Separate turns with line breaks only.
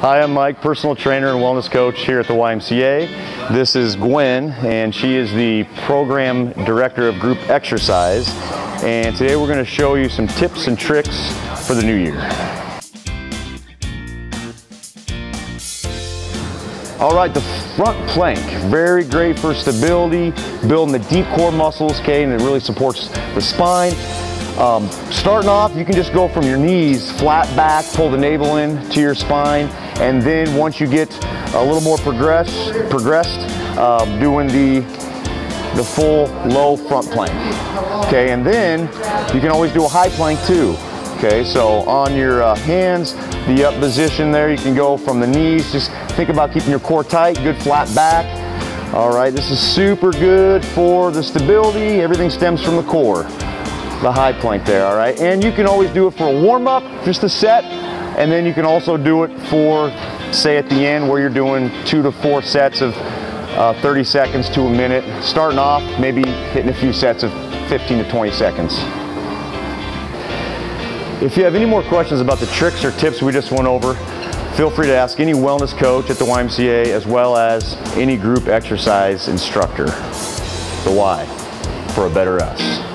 Hi, I'm Mike, personal trainer and wellness coach here at the YMCA. This is Gwen, and she is the program director of group exercise. And today we're going to show you some tips and tricks for the new year. All right, the front plank, very great for stability, building the deep core muscles, okay, and it really supports the spine. Um, starting off, you can just go from your knees, flat back, pull the navel in to your spine, and then once you get a little more progress, progressed, um, doing the, the full low front plank. Okay, and then you can always do a high plank too. Okay, so on your uh, hands, the up position there, you can go from the knees, just think about keeping your core tight, good flat back. All right, this is super good for the stability. Everything stems from the core, the high plank there, all right? And you can always do it for a warm up, just a set, and then you can also do it for, say at the end where you're doing two to four sets of uh, 30 seconds to a minute. Starting off, maybe hitting a few sets of 15 to 20 seconds. If you have any more questions about the tricks or tips we just went over, feel free to ask any wellness coach at the YMCA as well as any group exercise instructor. The Y for a better us.